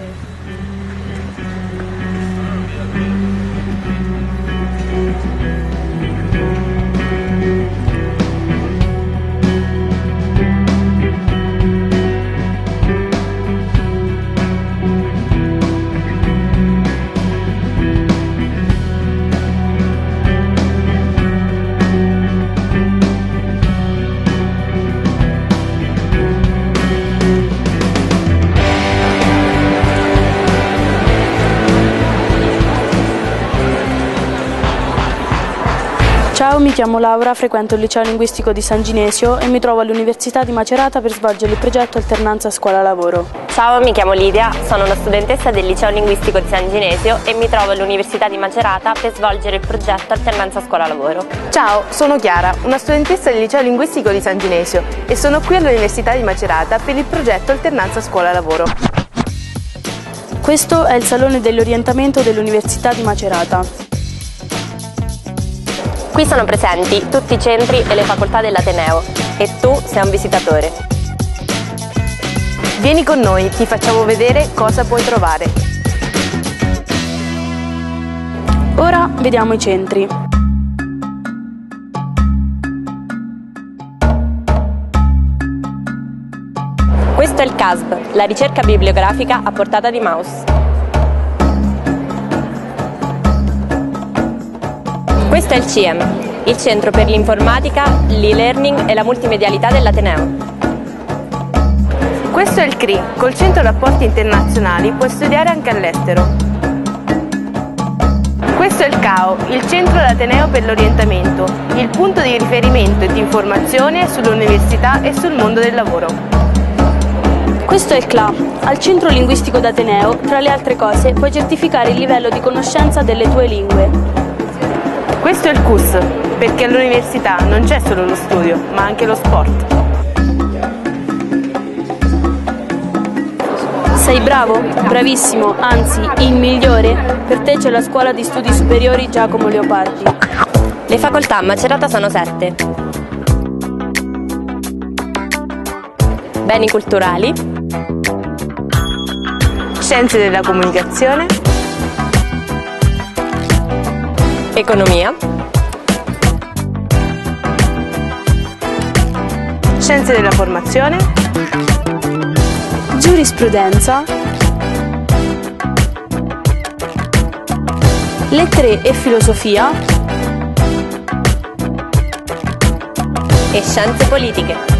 Mm-hmm. Ciao, mi chiamo Laura, frequento il liceo linguistico di San Ginesio e mi trovo all'Università di Macerata per svolgere il progetto Alternanza Scuola-Lavoro. Ciao, mi chiamo Lidia, sono una studentessa del liceo linguistico di San Ginesio e mi trovo all'Università di Macerata per svolgere il progetto Alternanza Scuola-Lavoro. Ciao, sono Chiara, una studentessa del liceo linguistico di San Ginesio e sono qui all'Università di Macerata per il progetto Alternanza Scuola-Lavoro. Questo è il Salone dell'Orientamento dell'Università di Macerata. Qui sono presenti tutti i centri e le facoltà dell'Ateneo e tu sei un visitatore. Vieni con noi, ti facciamo vedere cosa puoi trovare. Ora vediamo i centri. Questo è il CASB, la ricerca bibliografica a portata di mouse. Questo è il CIEM, il Centro per l'Informatica, l'e-learning e la multimedialità dell'Ateneo. Questo è il CRI, col Centro Rapporti Internazionali puoi studiare anche all'estero. Questo è il CAO, il Centro dell'Ateneo per l'Orientamento, il punto di riferimento e di informazione sull'università e sul mondo del lavoro. Questo è il CLA. Al Centro Linguistico d'Ateneo, tra le altre cose, puoi certificare il livello di conoscenza delle tue lingue. Questo è il CUS, perché all'università non c'è solo lo studio, ma anche lo sport. Sei bravo? Bravissimo, anzi, il migliore? Per te c'è la scuola di studi superiori Giacomo Leopardi. Le facoltà a Macerata sono sette. Beni culturali. Scienze della comunicazione. Economia. Scienze della formazione. Giurisprudenza. Lettere e filosofia. E scienze politiche.